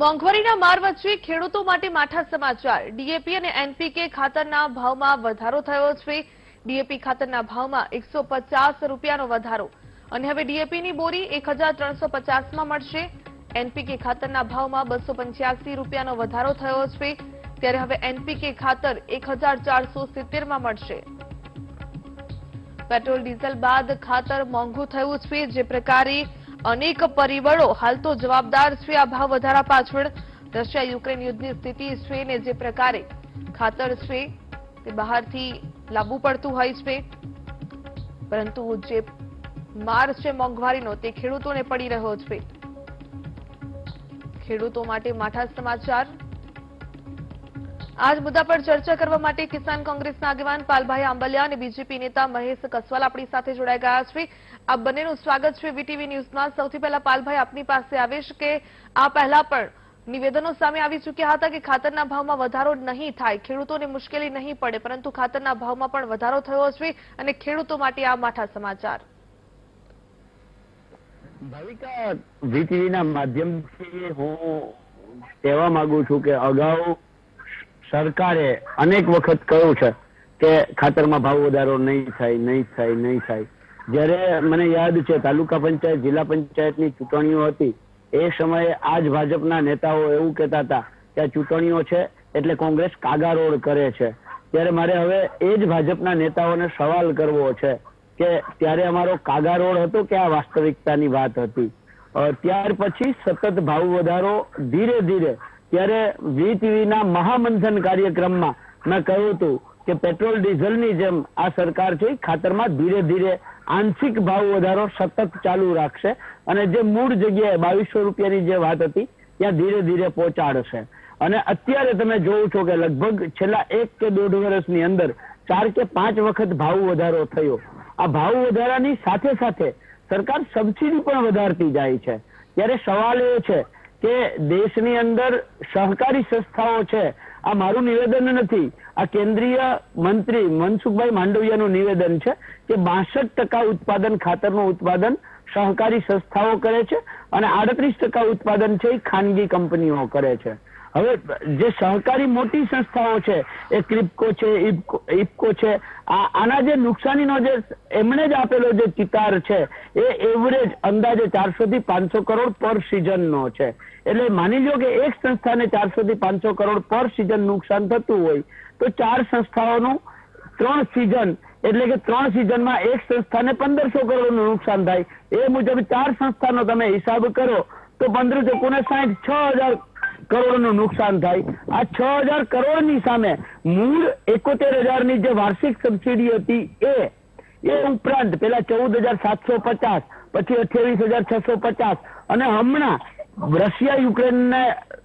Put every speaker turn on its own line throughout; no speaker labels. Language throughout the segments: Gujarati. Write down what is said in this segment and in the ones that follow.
મોંઘવારીના માર વચ્ચે ખેડૂતો માટે માઠા સમાચાર. ડીએપી અને એનપીકે ખાતરના ભાવમાં વધારો થયો છે. ડીએપી ખાતરના ભાવમાં એકસો રૂપિયાનો વધારો. અને હવે ડીએપીની બોરી એક માં મળશે. એનપીકે ખાતરના ભાવમાં બસો રૂપિયાનો વધારો થયો છે. ત્યારે હવે એનપીકે ખાતર એક સિત્તેરમાં મળશે. પેટ્રોલ ડીઝલ બાદ ખાતર મોંઘું થયું છે. જે પ્રકારે અનેક પરિબળો હાલ તો જવાબદાર છે. આ ભાવ વધારા પાછળ રશિયા યુક્રેન યુદ્ધની સ્થિતિ છે ને જે પ્રકારે ખાતર છે તે બહારથી લાવવું પડતું હોય છે. પરંતુ જે માર છે મોંઘવારીનો તે ખેડૂતોને પડી રહ્યો છે. ખેડૂતો માટે માઠા સમાચાર. આજ મુદ્દા પર ચર્ચા કરવા માટે કિસાન કોંગ્રેસના આગેવાન પાલભાઈ આંબલિયા અને બીજેપી નેતા મહેશ કસવાલ આપણી સાથે જોડાઈ ગયા છે. આ બંનેનું સ્વાગત છે વીટીવી ન્યૂઝમાં સૌથી પહેલા પાલભાઈ આપની પાસે આવીશ કે આ પહેલા પણ નિવેદનો સામે આવી ચૂક્યા હતા કે ખાતરના ભાવમાં વધારો નહીં થાય. ખેડૂતોને મુશ્કેલી નહીં પડે, પરંતુ ખાતરના ભાવમાં પણ વધારો થયો છે અને ખેડૂતો માટે આ માઠા સમાચાર.
ભાવિકા વીટીવીના માધ્યમથી હું કહેવા માંગુ છું કે અગાઉ સરકારે અનેક વખત કહ્યું છે કે ખાતરમાં ભાવ વધારો નહીં થાય નહીં થાય નહીં થાય. જ્યારે મને યાદ છે, તાલુકા પંચાયત, જિલ્લા પંચાયતની ચૂંટણીઓ હતી. એ સમયે આ જ ભાજપના નેતાઓ એવું કહેતા હતા કે આ ચૂંટણીઓ છે એટલે કોંગ્રેસ કાગારોડ કરે છે. ત્યારે મારે હવે એ જ ભાજપના નેતાઓને સવાલ કરવો છે કે ત્યારે અમારો કાગારોડ હતો કે આ વાસ્તવિકતાની વાત હતી? ત્યાર પછી સતત ભાવ વધારો ધીરે ધીરે ત્યારે વીટીવીના મહામંથન કાર્યક્રમમાં મેં કહ્યું હતું કે પેટ્રોલ ડીઝલની જેમ આ સરકાર છે ખાતરમાં ધીરે ધીરે આંશિક ભાવ વધારો સતત ચાલુ રાખશે અને જે મૂળ જગ્યાએ બાવીસો રૂપિયાની જે વાત હતી, ત્યાં ધીરે ધીરે પહોંચાડશે. અને અત્યારે તમે જોવો છો કે લગભગ છેલ્લા એક કે દોઢ વર્ષની અંદર ચાર કે પાંચ વખત ભાવ વધારો થયો. આ ભાવ વધારાની સાથે સાથે સરકાર સબસિડી પણ વધારતી જાય છે. ત્યારે સવાલ એ છે કે દેશની અંદર સહકારી સંસ્થાઓ છે. આ મારું નિવેદન નથી. આ કેન્દ્રીય મંત્રી મનસુખભાઈ માંડવિયાનું નિવેદન છે કે બાસઠ ટકા ઉત્પાદન ખાતરનું ઉત્પાદન સહકારી સંસ્થાઓ કરે છે અને આડત્રીસ ટકા ઉત્પાદન છે એ ખાનગી કંપનીઓ કરે છે. હવે જે સહકારી મોટી સંસ્થાઓ છે, એ ક્રિપકો છે, ઇપકો છે, આ, આના જે નુકસાનીનો જે એમણે જ આપેલો જે ચિતાર છે, એ એવરેજ અંદાજે ચારસો થી પાંચસો કરોડ પર સિઝનનો છે. એટલે માની લો કે એક સંસ્થાને ચારસો થી પાંચસો કરોડ પર સિઝન નુકસાન થતું હોય, તો ચાર સંસ્થાઓનું ત્રણ સિઝન, એટલે કે ત્રણ સિઝનમાં એક સંસ્થાને પંદરસો કરોડનું નુકસાન થાય. એ મુજબ ચાર સંસ્થાનો તમે હિસાબ કરો, તો પંદર ચોકુને સાઠ, છ હજાર કરોડનું નુકસાન થાય. આ છ હજાર કરોડની સામે મૂળ એકોતેર હજારની જે વાર્ષિક સબસિડી હતી એ એ ઉપરાંત પેલા ચૌદ હજાર સાતસો પચાસ, પછી અઠ્યાવીસ હજાર છસો પચાસ અને હમણાં રશિયા યુક્રેનને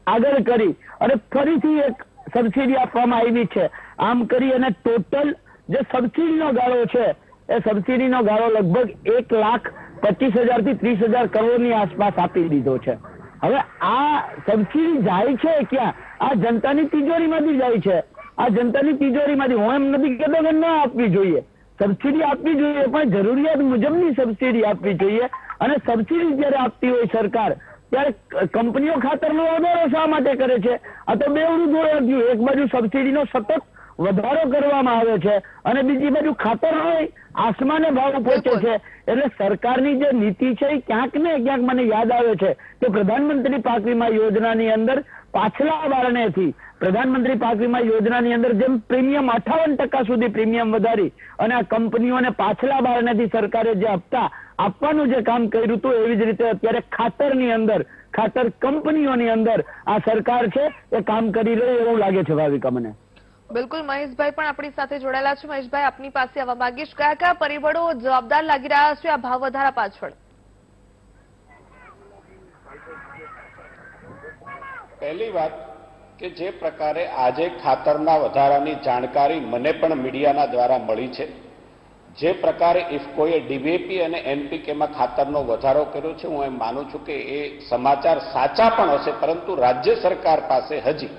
આગળ કરી અને ફરીથી એક સબસિડી આપવામાં આવી છે. આમ કરી અને ટોટલ જે સબસિડીનો ગાળો છે, એ સબસિડીનો ગાળો લગભગ એક લાખ પચીસ હજારથી ત્રીસ હજાર કરોડની આસપાસ આપી દીધો છે. હવે આ સબસિડી જાય છે ક્યાં? આ જનતાની તિજોરીમાંથી જાય છે. આ જનતાની તિજોરીમાંથી હું એમ નથી કહેતો કે ન આપવી જોઈએ. સબસિડી આપવી જોઈએ, પણ જરૂરિયાત મુજબની સબસિડી આપવી જોઈએ. અને સબસિડી જ્યારે આપતી હોય સરકાર, ત્યારે કંપનીઓ ખાતરનો વધારો શા માટે કરે છે? આ તો બેવડું જોડાયું એક બાજુ સબસિડીનો સતત વધારો કરવામાં આવે છે અને બીજી બાજુ ખાતર હોય આસમાને ભાવ પહોંચે છે. એટલે સરકારની જે નીતિ છે એ ક્યાંક ને ક્યાંક મને યાદ આવે છે. કે પ્રધાનમંત્રી પાક વીમા યોજનાની અંદર પાછલા વારણેથી પ્રધાનમંત્રી પાક વીમા યોજનાની અંદર જેમ પ્રીમિયમ અઠાવન ટકા સુધી પ્રીમિયમ વધારી અને આ કંપનીઓને પાછલા બારણેથી સરકારે જે હપ્તા આપવાનું જે કામ કર્યું હતું એવી જ રીતે અત્યારે ખાતરની અંદર, ખાતર કંપનીઓની અંદર આ સરકાર છે એ કામ કરી રહી એવું લાગે છે ભાવિકા મને.
બિલકુલ, મહેશભાઈ પણ આપણી સાથે જોડાયેલા છે. મહેશભાઈ, આપની પાસે આવવા માંગીશ કયા કયા પરિબળો જવાબદાર લાગી રહ્યા છે? આ ભાવ વધારા પાછળ.
પહેલી વાત કે જે પ્રકારે આજે ખાતરના વધારાની જાણકારી મને પણ મીડિયાના દ્વારા મળી છે. જે પ્રકારે ઇફકોએ ડીબીપી અને એનપીકેમાં ખાતરનો વધારો કર્યો છે, હું એમ માનું છું કે એ સમાચાર સાચા પણ હશે, પરંતુ રાજ્ય સરકાર પાસે હજી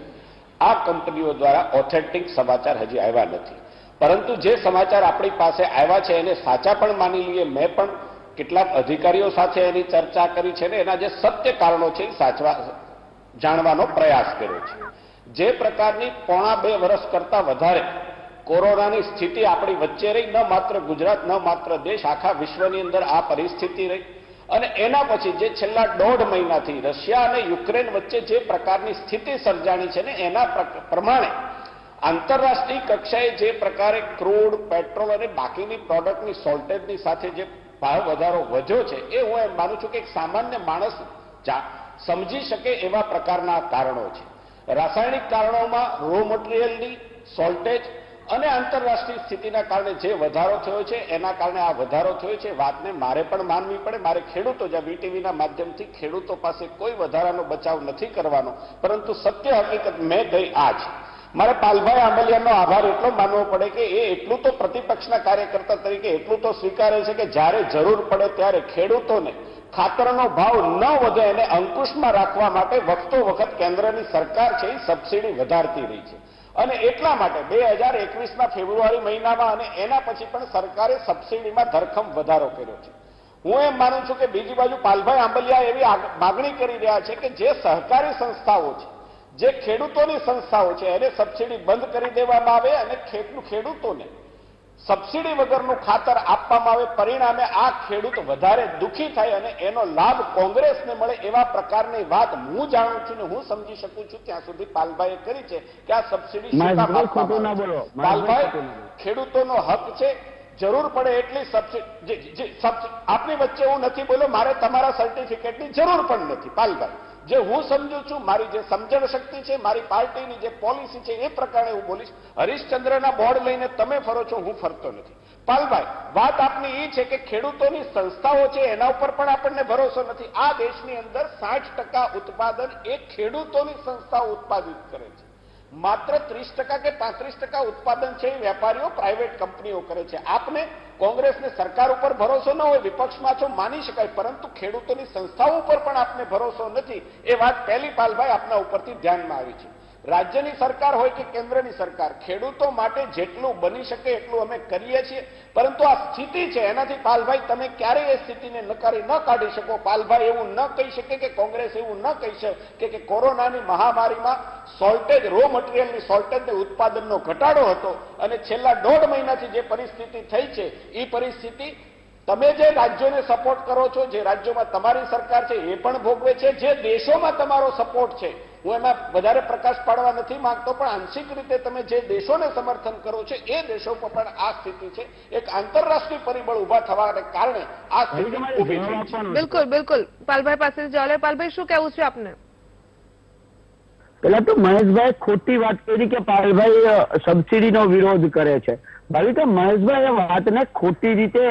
આ કંપનીઓ દ્વારા ઓથેન્ટિક સમાચાર હજી આવ્યા નથી. પરંતુ જે સમાચાર આપણી પાસે આવ્યા છે એને સાચા પણ માની લઈએ, મેં પણ કેટલાક અધિકારીઓ સાથે એની ચર્ચા કરી છે ને એના જે સત્ય કારણો છે એ સાચવા, જાણવાનો પ્રયાસ કર્યો છે. જે પ્રકારની પોણા બે વર્ષ કરતા વધારે કોરોનાની સ્થિતિ આપણી વચ્ચે રહી, ન માત્ર ગુજરાત, ન માત્ર દેશ, આખા વિશ્વની અંદર આ પરિસ્થિતિ રહી. અને એના પછી જે છેલ્લા દોઢ મહિનાથી રશિયા અને યુક્રેન વચ્ચે જે પ્રકારની સ્થિતિ સર્જાણી છે ને એના પ્ર- પ્રમાણે આંતરરાષ્ટ્રીય કક્ષાએ જે પ્રકારે ક્રૂડ, પેટ્રોલ અને બાકીની પ્રોડક્ટની સોલ્ટેજની સાથે જે ભાવ વધારો વધ્યો છે, એ હું એમ માનું છું કે એક સામાન્ય માણસ સમજી શકે એવા પ્રકારના કારણો છે. રાસાયણિક કારણોમાં રો મટીરિયલની સોલ્ટેજ અને આંતરરાષ્ટ્રીય સ્થિતિના કારણે જે વધારો થયો છે, એના કારણે આ વધારો થયો છે. વાતને મારે પણ માનવી પડે. મારે ખેડૂતો જ્યાં વીટીવીના માધ્યમથી ખેડૂતો પાસે કોઈ વધારાનો બચાવ નથી કરવાનો. પરંતુ સત્ય હકીકત મેં ગઈ આ છે મારે પાલભાઈ આંબલિયાનો આભાર એટલો માનવો પડે કે એ એટલું તો પ્રતિપક્ષના કાર્યકર્તા તરીકે એટલું તો સ્વીકારે છે કે જ્યારે જરૂર પડે ત્યારે ખેડૂતોને ખાતરનો ભાવ ન વધે એને અંકુશમાં રાખવા માટે વખતો વખત કેન્દ્રની સરકાર છે, એ સબસિડી વધારતી રહી છે. અને એટલા માટે બે હજાર એકવીસના ફેબ્રુઆરી મહિનામાં અને એના પછી પણ સરકારે સબસિડીમાં ધરખમ વધારો કર્યો છે. હું એમ માનું છું કે બીજી બાજુ પાલભાઈ આંબલિયા એવી માગણી કરી રહ્યા છે કે જે સહકારી સંસ્થાઓ છે, જે ખેડૂતોની સંસ્થાઓ છે, એને સબસિડી બંધ કરી દેવામાં આવે અને ખેડૂ- ખેડૂતોને સબસિડી વગરનું ખાતર આપવામાં આવે પરિણામે આ ખેડૂત વધારે દુઃખી થાય અને એનો લાભ કોંગ્રેસને મળે એવા પ્રકારની વાત હું જાણું છું ને હું સમજી શકું છું. ત્યાં સુધી પાલભાઈએ કરી છે કે આ સબસિડી પાલભાઈ. ખેડૂતોનો હક છે. જરૂર પડે એટલી સબસિડી આપની વચ્ચે હું નથી બોલ્યો મારે તમારા સર્ટિફિકેટની જરૂર પણ નથી. પાલભાઈ. જે હું સમજુ છું, મારી જે સમજણ શક્તિ છે, મારી પાર્ટીની જે પોલિસી છે, એ પ્રકારે હું બોલીશ. હરિશ્ચંદ્રના બોર્ડ લઈને તમે ફરો છો, હું ફરતો નથી. પાલભાઈ, વાત આપની એ છે કે ખેડૂતોની સંસ્થાઓ છે, એના ઉપર પણ આપણને ભરોસો નથી. આ દેશની અંદર સાઠ ટકા ઉત્પાદન એ ખેડૂતોની સંસ્થાઓ ઉત્પાદિત કરે છે. માત્ર ત્રીસ ટકા કે પાંત્રીસ ટકા ઉત્પાદન છે એ વેપારીઓ પ્રાઇવેટ કંપનીઓ કરે છે. આપને કોંગ્રેસને સરકાર ઉપર ભરોસો ન હોય, વિપક્ષમાં છો, માની શકાય, પરંતુ ખેડૂતોની સંસ્થાઓ ઉપર પણ આપને ભરોસો નથી. એ વાત પહેલી પાલભાઈ આપના ઉપરથી ધ્યાનમાં આવી છે. રાજ્યની સરકાર હોય કે કેન્દ્રની સરકાર, ખેડૂતો માટે જેટલું બની શકે એટલું અમે કરીએ છીએ. પરંતુ આ સ્થિતિ છે, એનાથી પાલભાઈ તમે ક્યારેય એ સ્થિતિને નકારી ન કાઢી શકો. પાલભાઈ એવું ન કહી શકે કે કોંગ્રેસ એવું ન કહી શકે કે કોરોનાની મહામારીમાં સોલ્ટેજ રો મટીરિયલની સોલ્ટેજને ઉત્પાદનનો ઘટાડો હતો અને છેલ્લા દોઢ મહિનાથી જે પરિસ્થિતિ થઈ છે એ પરિસ્થિતિ તમે જે રાજ્યોને સપોર્ટ કરો છો જે રાજ્યોમાં તમારી સરકાર છે એ પણ ભોગવે છે જે દેશોમાં તમારો સપોર્ટ છે હું એમાં વધારે પ્રકાશ પાડવા નથી માંગતો પણ આંશિક રીતે તમે જે દેશોને સમર્થન કરો છો એ દેશો પર પણ આ સ્થિતિ છે. એક આંતરરાષ્ટ્રીય પરિબળ ઊભા થવાને કારણે આ સ્થિતિ
તમારે
થઈ છે.
બિલકુલ બિલકુલ. પાલભાઈ પાસે ચાલે પાલભાઈ શું કહેવું છે આપને?
પેલા તો મહેશભાઈ ખોટી વાત કરી કે પાલભાઈ સબસિડીનો વિરોધ કરે છે. ભાવી તો મહેશભાઈ વાતને ખોટી રીતે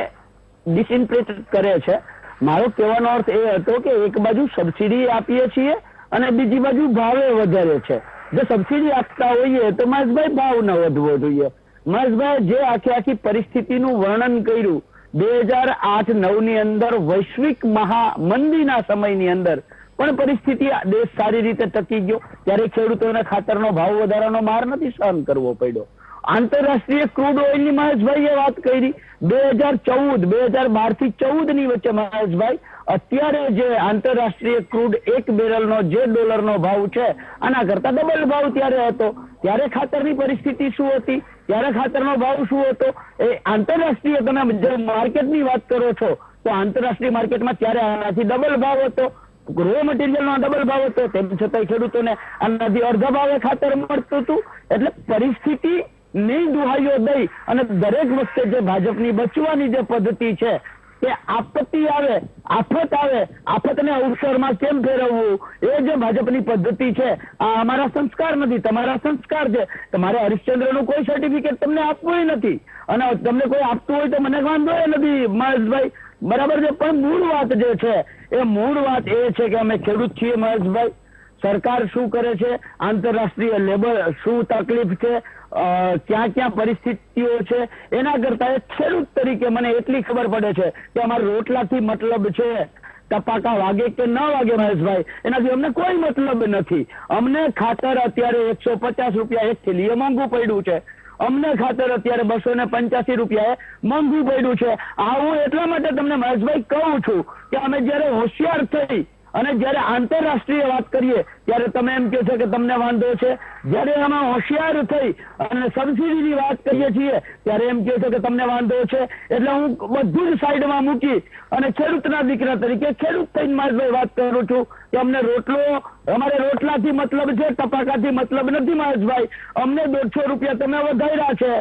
ડિસઇન્ટરેટ કરે છે. મારો કહેવાનો અર્થ એ હતો કે એક બાજુ સબસિડી આપીએ છીએ અને બીજી બાજુ ભાવે વધારે છે. જો સબસિડી આપતા હોઈએ તો મહેશભાઈ ભાવ ન વધવો જોઈએ. મહેશભાઈ જે આખી આખી પરિસ્થિતિનું વર્ણન કર્યું, બે હજાર આઠ નવની અંદર વૈશ્વિક મહામંદીના સમયની અંદર પણ પરિસ્થિતિ દેશ સારી રીતે ટકી ગયો. ત્યારે ખેડૂતોને ખાતરનો ભાવ વધારાનો માર નથી સહન કરવો પડ્યો. આંતરરાષ્ટ્રીય ક્રૂડ ઓઇલની મહેશભાઈએ વાત કરી. બે હજાર ચૌદ, બે હજાર બારથી ચૌદની વચ્ચે મહેશભાઈ, અત્યારે જે આંતરરાષ્ટ્રીય ક્રૂડ એક બેરલનો જે ડોલરનો ભાવ છે, આના કરતા ડબલ ભાવ ત્યારે હતો. ત્યારે ખાતરની પરિસ્થિતિ શું હતી? ત્યારે ખાતરનો ભાવ શું હતો? એ આંતરરાષ્ટ્રીય તમે જે માર્કેટની વાત કરો છો, તો આંતરરાષ્ટ્રીય માર્કેટમાં ત્યારે આનાથી ડબલ ભાવ હતો. રો મટીરિયલનો ડબલ ભાવ હતો. તેમ છતાંય ખેડૂતોને આનાથી અડધા ભાવે ખાતર મળતું હતું. એટલે પરિસ્થિતિ નહીં દુહાઈઓ દઈ અને દરેક વખતે જે ભાજપની બચવાની જે પદ્ધતિ છે કે આપત્તિ આવે, આફત આવે, આફતને અવસરમાં કેમ ફેરવવું, એ જે ભાજપની પદ્ધતિ છે, આ અમારા સંસ્કાર નથી, તમારા સંસ્કાર છે. તમારે હરિશ્ચંદ્રનું કોઈ સર્ટિફિકેટ તમને આપવું નથી. અને તમને કોઈ આપતું હોય તો મને વાંધો નથી, મહેશભાઈ. બરાબર છે? પણ મૂળ વાત જે છે, એ મૂળ વાત એ છે કે અમે ખેડૂત છીએ મહેશભાઈ. સરકાર શું કરે છે? આંતરરાષ્ટ્રીય લેબર શું તકલીફ છે? ક્યાં ક્યાં પરિસ્થિતિઓ છે? એના કરતા એક ખેડૂત તરીકે મને એટલી ખબર પડે છે કે અમારા રોટલાથી મતલબ છે, ટપાકા વાગે કે ન વાગે મહેશભાઈ? એનાથી અમને કોઈ મતલબ નથી. અમને ખાતર અત્યારે એકસો પચાસ રૂપિયા એક થેલીએ માંગવું પડ્યું છે. અમને ખાતર અત્યારે બસો ને પંચ્યાસી રૂપિયાએ મોંઘું પડ્યું છે. આવું એટલા માટે તમને મહેશભાઈ કહું છું કે અમે જયારે હોશિયાર થઈ અને જ્યારે આંતરરાષ્ટ્રીય વાત કરીએ, ત્યારે તમે એમ કહો છો કે તમને વાંધો છે? જ્યારે આમાં હોશિયાર થઈ અને સબસિડીની વાત કરીએ છીએ, ત્યારે એમ કહો છો કે તમને વાંધો છે? એટલે હું બધું જ સાઈડમાં મૂકી અને ખેડૂતના દીકરા તરીકે ખેડૂત થઈને મારી વાત કરું છું કે અમને રોટલો, અમારે રોટલાથી મતલબ છે, ટપાકાથી મતલબ નથી મહેશભાઈ અમને દોઢસો રૂપિયા તમે વધાર્યા છે.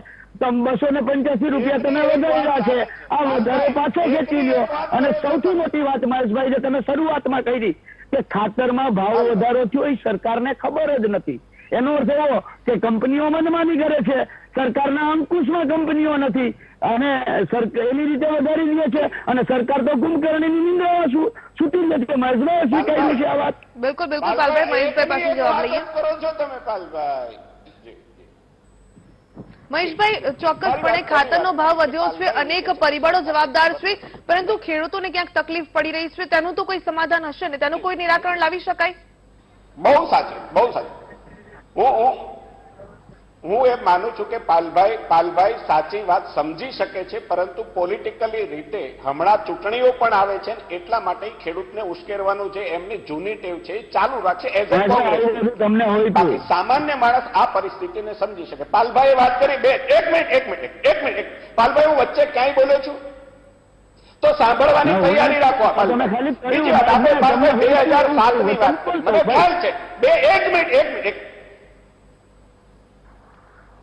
બસો ને પંચ્યાસી રૂપિયા તમે વધારેલા છે. આ વધારો પાછો ખેંચી લ્યો. અને સૌથી મોટી વાત મહેશભાઈ જે તમે શરૂઆતમાં કરી કે ખાતરમાં ભાવ વધારો થયો એ સરકારને ખબર જ નથી. એનો અર્થ એવો કે કંપનીઓ મનમાની કરે છે. સરકારના અંકુશમાં કંપનીઓ નથી. અને સરકાર એની રીતે વધારી દે છે. અને સરકાર તો કુંભકર્ણીની નિંદામાં શું છૂટી નથી મહેશભાઈ સ્વીકાર્યું છે આ વાત?
બિલકુલ બિલકુલ પાલભાઈ મહેશભાઈ પાસે જવાબ લઈએ.
વાત કરો છો તમે પાલભાઈ.
મહેશભાઈ, ચોક્કસપણે ખાતરનો ભાવ વધ્યો છે, અનેક પરિબળો જવાબદાર છે, પરંતુ ખેડૂતોને ક્યાંક તકલીફ પડી રહી છે, તેનું તો કોઈ સમાધાન હશે ને? તેનું કોઈ નિરાકરણ લાવી શકાય?
બહુ સાચું બહુ સાચું. હું હું એમ માનું છું કે પાલભાઈ પાલભાઈ સાચી વાત સમજી શકે છે પરંતુ પોલિટિકલી રીતે હમણાં ચૂંટણીઓ પણ આવે છે એટલા માટે ખેડૂતને ઉશ્કેરવાનું જે એમની જૂની ટેવ છે ચાલુ રાખશે એઝ અ બાકી સામાન્ય માણસ આ પરિસ્થિતિને સમજી શકે. પાલભાઈએ વાત કરી બે એક મિનિટ એક મિનિટ એક મિનિટ. પાલભાઈ હું વચ્ચે ક્યાંય બોલ્યો છું? તો સાંભળવાની તૈયારી રાખો બીજી વાત આપણે બે હજાર
સાતની
વાત મને ખ્યાલ છે. બે એક મિનિટ એક મિનિટ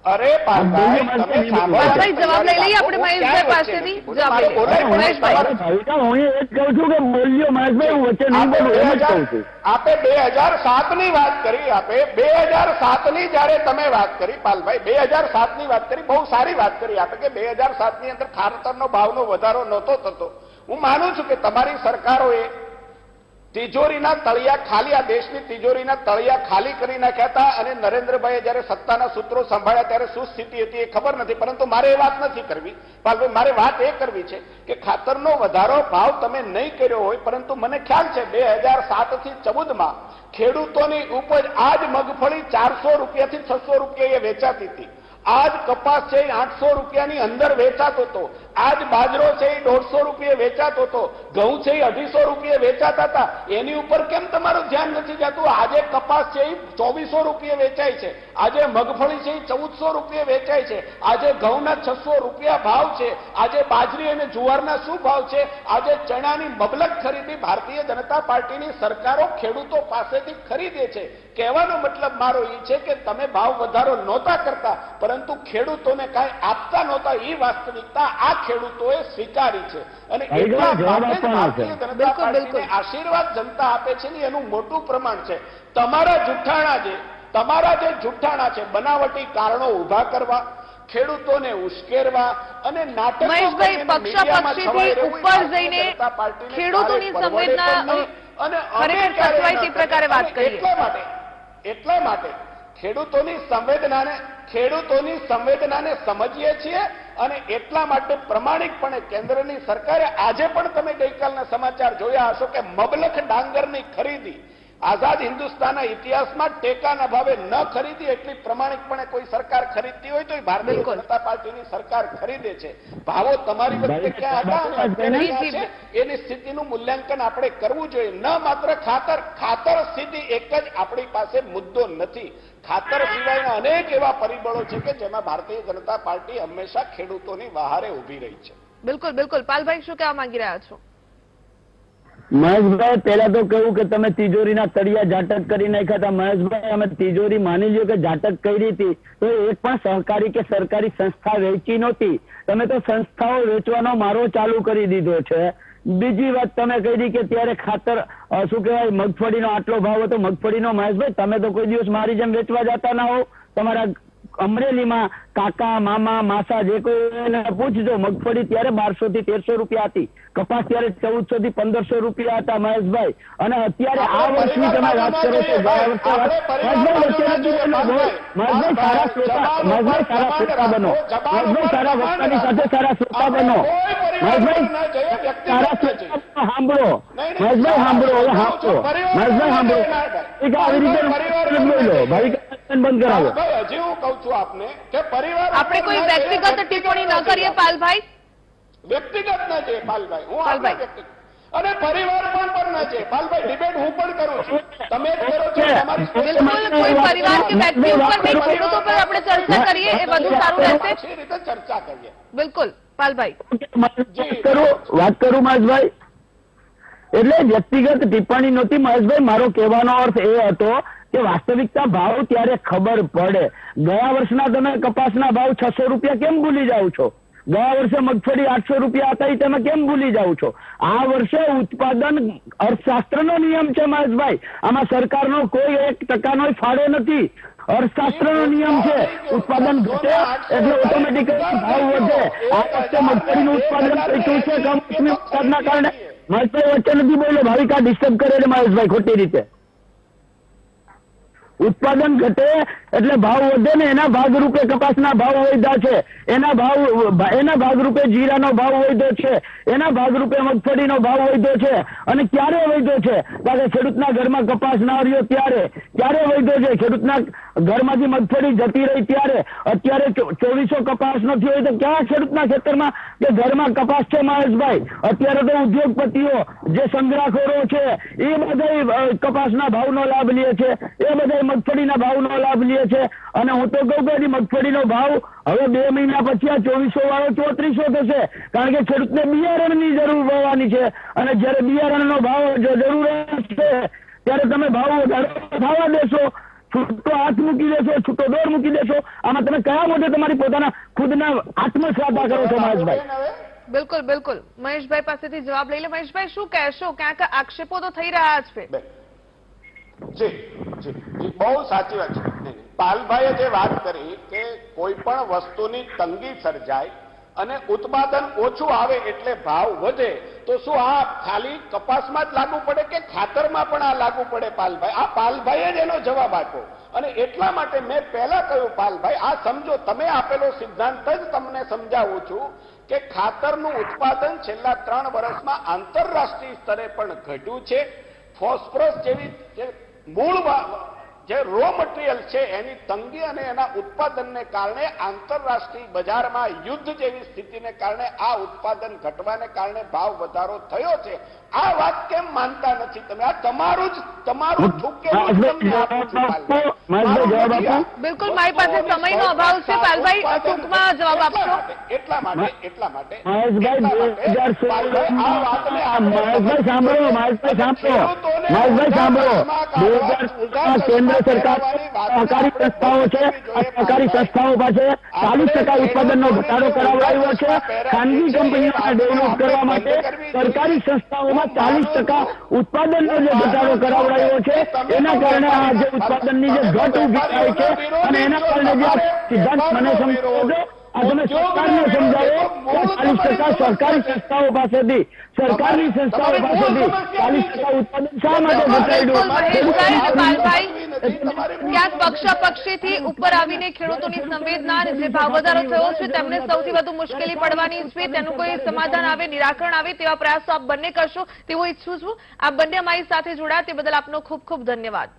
અરે પાલભાઈ
બોલ્યો,
તમે
બોલ્યો.
સાંભળવાની
પાલભાઈ, જવાબ લઈ લઈએ આપણે મહેશભાઈ પાસેથી. જવાબ
મારે
લઈએ.
બોલાય પણ
મહેશભાઈ.
તમારે
ભાવિકા હું એ જ કહું છું કે બોલ્યો મહેશભાઈ હું વચ્ચે નહીં બોલું એમ જ કહું છું
આપે બે હજાર સાતની વાત કરી આપે બે હજાર સાતની જયારે તમે વાત કરી પાલભાઈ બે હજાર સાતની વાત કરી બહુ સારી વાત કરી આપે કે બે હજાર સાતની અંદર ખાતરનો ભાવનો વધારો નહોતો થતો હું માનું છું કે તમારી સરકારોએ તિજોરીના તળિયા ખાલી, આ દેશની તિજોરીના તળિયા ખાલી કરી નાખ્યા હતા અને નરેન્દ્રભાઈએ જયારે સત્તાના સૂત્રો સંભાળ્યા ત્યારે શું સ્થિતિ હતી એ ખબર નથી, પરંતુ મારે એ વાત નથી કરવી. પાલભાઈ મારે વાત એ કરવી છે કે ખાતરનો વધારો ભાવ તમે નહીં કર્યો હોય, પરંતુ મને ખ્યાલ છે બે હજાર સાતથી ચૌદમાં ખેડૂતોની ઉપજ આજ મગફળી ચારસો રૂપિયાથી છસો રૂપિયા એ વેચાતી હતી. આજ કપાસ છે આઠસો રૂપિયાની અંદર વેચાતો હતો. આજ બાજરો છે એ દોઢસો રૂપિયે વેચાતો હતો, ઘઉં છે એ અઢીસો રૂપિયે વેચાતા હતા. એની ઉપર કેમ તમારું ધ્યાન નથી જતું? આજે કપાસ છે એ ચોવીસો રૂપિયે વેચાય છે. આજે મગફળી છે એ ચૌદસો રૂપિયે વેચાય છે. આજે ઘઉંના છસો રૂપિયા ભાવ છે. આજે બાજરી અને જુવારના શું ભાવ છે? આજે ચણાની મબલક ખરીદી ભારતીય જનતા પાર્ટીની સરકારો ખેડૂતો પાસેથી ખરીદે છે. કહેવાનો મતલબ મારો એ છે કે તમે ભાવ વધારો નહોતા કરતા, પરંતુ ખેડૂતોને કાંઈ આપતા નહોતા. એ વાસ્તવિકતા આ ખેડૂતોએ સ્વીકારી છે અને એટલા માટે જ
આપવાનો છે.
ભારતીય જનતા પાર્ટીને આશીર્વાદ જનતા આપે છે ને એનું મોટું પ્રમાણ છે તમારા જુઠ્ઠાણા જે તમારા જે જુઠ્ઠાણા છે બનાવટી કારણો ઊભા કરવા ખેડૂતોને ઉશ્કેરવા અને નાટકો
મહેશભાઈ, પક્ષાપક્ષીથી ઉપર જઈને ખેડૂતોની સંવેદના,
અને
ખરેખર સચવાય તે પ્રકારે વાત કરીએ.
એટલા માટે એટલા માટે ખેડૂતોની સંવેદનાને ખેડૂતોની સંવેદનાને સમજીએ છીએ અને એટલા માટે પ્રમાણિકપણે કેન્દ્રની સરકારે આજે પણ તમે ગઈકાલના સમાચાર જોયા હશો કે મબલખ ડાંગરની ખરીદી આઝાદ હિન્દુસ્તાનના ઇતિહાસમાં ટેકાના ભાવે ન ખરીદી એટલી પ્રમાણિકપણે કોઈ સરકાર ખરીદતી હોય તો એ ભારતીય જનતા પાર્ટીની સરકાર ખરીદે છે. ભાવો તમારી વખતે ક્યાં હતા? એની સ્થિતિનું મૂલ્યાંકન આપણે કરવું જોઈએ. ન માત્ર ખાતર ખાતર સ્થિતિ એક જ આપણી પાસે મુદ્દો નથી. ખાતર સિવાયના અનેક એવા પરિબળો છે કે જેમાં ભારતીય જનતા પાર્ટી હંમેશા ખેડૂતોની વહારે ઊભી રહી છે.
બિલકુલ બિલકુલ. પાલભાઈ શું કહેવા માંગી રહ્યા છો?
મહેશભાઈ પહેલા તો કહ્યું કે તમે તિજોરીના તળિયા જાટક કરી નાખ્યા હતા. મહેશભાઈ અમે તિજોરી માની લ્યો કે જાટક કરી હતી. તો એક પણ સહકારી કે સરકારી સંસ્થા વેચી નહોતી. તમે તો સંસ્થાઓ વેચવાનો મારો ચાલુ કરી દીધો છે. બીજી વાત તમે કહી કે ત્યારે ખાતર શું કહેવાય, મગફળીનો આટલો ભાવ હતો. મગફળીનો મહેશભાઈ તમે તો કોઈ દિવસ મારી જેમ વેચવા જતા ના હો તમારા અમરેલીમાં કાકા મામા માસા જે કોઈ પૂછજો. મગફળી ત્યારે બારસો થી તેરસો રૂપિયા હતી. કપાસ ત્યારે ચૌદસો થી પંદરસો રૂપિયા હતા મહેશભાઈ. અને અત્યારે આ વર્ષની તમે વાત કરો છો. મહેશભાઈ સારા શ્રોતા મહેશભાઈ સારા શ્રોતા બનો. મહેશભાઈ સારા વક્તાની સાથે સારા શ્રોતા બનો. મહેશભાઈ સારા શ્રોતા સાંભળો. મહેશભાઈ સાંભળો હવે સાંભળો મહેશભાઈ સાંભળો. આવી રીતે ભાઈ બંધ કરાવો.
હજી હું કઉ છું આપને કે પરિવાર
આપણે કોઈ વ્યક્તિગત ટિપ્પણી ન કરીએ પાલભાઈ?
વ્યક્તિગત ના છે પાલભાઈ. હું
પાલભાઈ.
અને પરિવાર પણ પણ ના છે પાલભાઈ ડિબેટ હું પણ કરું છું. તમે જ કરો છો તમારી
બિલકુલ કોઈ પરિવાર કે વ્યક્તિ ઉપર નહીં ખેડૂતો પર આપણે ચર્ચા કરીએ એ વધુ સારું રહેશે.
એ રીતે ચર્ચા કરીએ.
બિલકુલ પાલભાઈ.
વાત કરું વાત કરું મહેશભાઈ? એટલે વ્યક્તિગત ટિપ્પણી નહોતી મહેશભાઈ મારો કહેવાનો અર્થ એ હતો કે વાસ્તવિકતા ભાવ ત્યારે ખબર પડે. ગયા વર્ષના તમે કપાસના ભાવ છસો રૂપિયા કેમ ભૂલી જાઓ છો? ગયા વર્ષે મગફળી આઠસો રૂપિયા હતા એ તમે કેમ ભૂલી જાઓ છો? આ વર્ષે ઉત્પાદન અર્થશાસ્ત્રનો નિયમ છે મહેશભાઈ. આમાં સરકારનો કોઈ એક ટકાનો ફાળો નથી. અર્થશાસ્ત્રનો નિયમ છે. ઉત્પાદન ઘટે એટલે ઓટોમેટિકલી ભાવ વધે. આ વખતે મગફળીનું ઉત્પાદન ઘટ્યું છે. કમોસમી વરસાદના કારણે. મહેશભાઈ વચ્ચે નથી બોલ્યો. ભાવિકા ડિસ્ટર્બ કરે છે મહેશભાઈ ખોટી રીતે. ઉત્પાદન ઘટે એટલે ભાવ વધે ને એના ભાગરૂપે કપાસના ભાવ વધ્યા છે. એના ભાવ, એના ભાગરૂપે જીરાનો ભાવ વધ્યો છે. એના ભાગરૂપે મગફળીનો ભાવ વધ્યો છે. અને ક્યારે વધ્યો છે? કારણ ખેડૂતના ઘરમાં કપાસ ના રહ્યો ત્યારે. ક્યારે વધ્યો છે? ખેડૂતના ઘરમાંથી મગફળી જતી રહી ત્યારે. અત્યારે ચોવીસો કપાસ નથી હોય તો ક્યાં ખેડૂતના ખેતરમાં કે ઘરમાં કપાસ છે મહેશભાઈ? અત્યારે તો ઉદ્યોગપતિઓ જે સંગ્રહખોરો છે, એ બધા કપાસના ભાવનો લાભ લે છે. એ બધા મગફળીના ભાવનો લાભ લે છે. અને હું તો કહું કે મગફળીનો ભાવ હવે બે મહિના પછી આ ચોવીસો વાળો ચોત્રીસો થશે. કારણ કે ખેડૂતને બિયારણની જરૂર પડવાની છે. અને જ્યારે બિયારણનો ભાવ જરૂર છે ત્યારે તમે ભાવ વધારો થવા દેશો. છૂટો હાથ મૂકી દેશો છૂટો દોર મૂકી દેશો. આમાં તમે કયા મોઢે તમારી પોતાના ખુદના આત્મશ્રદ્ધા કરો છો મહેશભાઈ?
બિલકુલ બિલકુલ. મહેશભાઈ પાસેથી જવાબ લઈ લે. મહેશભાઈ શું કહેશો? ક્યાંક આક્ષેપો તો થઈ રહ્યા છે.
જી જી જી. બહુ સાચી વાત છે. પાલભાઈએ જે વાત કરી કે કોઈ પણ વસ્તુની તંગી સર્જાય અને ઉત્પાદન ઓછું આવે એટલે ભાવ વધે તો શું આ ખાલી કપાસમાં જ લાગુ પડે કે ખાતરમાં પણ આ લાગુ પડે પાલભાઈ? આ પાલભાઈએ જ એનો જવાબ આપ્યો. અને એટલા માટે મેં પહેલા કહ્યું પાલભાઈ આ સમજો તમે આપેલો સિદ્ધાંત જ તમને સમજાવું છું કે ખાતરનું ઉત્પાદન છેલ્લા ત્રણ વર્ષમાં આંતરરાષ્ટ્રીય સ્તરે પણ ઘટ્યું છે. ફોસ્ફરસ જેવી મૂળ જે રો મટીરિયલ છે એની તંગી અને એના ઉત્પાદનને કારણે આંતરરાષ્ટ્રીય બજારમાં યુદ્ધ જેવી સ્થિતિને કારણે આ ઉત્પાદન ઘટવાને કારણે ભાવ વધારો થયો છે આ વાત કેમ માનતા નથી તમે આ તમારું જ તમારું આપો.
બિલકુલ, મારી પાસે સમયનો અભાવ છે. પાલભાઈ, ટૂંકમાં જવાબ આપશો.
એટલા માટે એટલા માટે આ વાતને
મહેશભાઈ સાંભળો મહેશભાઈ સાંભળો મહેશભાઈ સાંભળો બે હજાર કેન્દ્ર સહકારી સંસ્થાઓ છે સહકારી સંસ્થાઓ પાસે ચાલીસ ટકા ઉત્પાદનનો ઘટાડો કરાવડાવ્યો છે. ખાનગી કંપનીઓને ડેવલપ કરવા માટે સરકારી સંસ્થાઓમાં ચાલીસ ટકા ઉત્પાદનનો જે ઘટાડો કરાવડાવ્યો છે, એના કારણે આ જે ઉત્પાદનની જે ઘટ ઊભી થાય છે અને એના કારણે જે સિદ્ધાંત મને સમજાવો છો આ તમે સરકારને સમજાવો ચાલીસ ટકા સરકારી સંસ્થાઓ પાસેથી સરકારની સંસ્થાઓ પાસેથી ચાલીસ ટકા ઉત્પાદન શા માટે
બિલકુલ, મહેશભાઈ અને પાલભાઈ
ઘટાડ્યું
ક્યાંક પક્ષાપક્ષીથી ઉપર આવીને ખેડૂતોની સંવેદના અને જે ભાવ વધારો થયો છે તેમને સૌથી વધુ મુશ્કેલી પડવાની છે. તેનું કોઈ સમાધાન આવે નિરાકરણ આવે તેવા પ્રયાસો આપ બંને કરશો તેવું ઈચ્છું છું. આપ બંને અમારી સાથે જોડાયા તે બદલ આપનો ખૂબ ખૂબ ધન્યવાદ.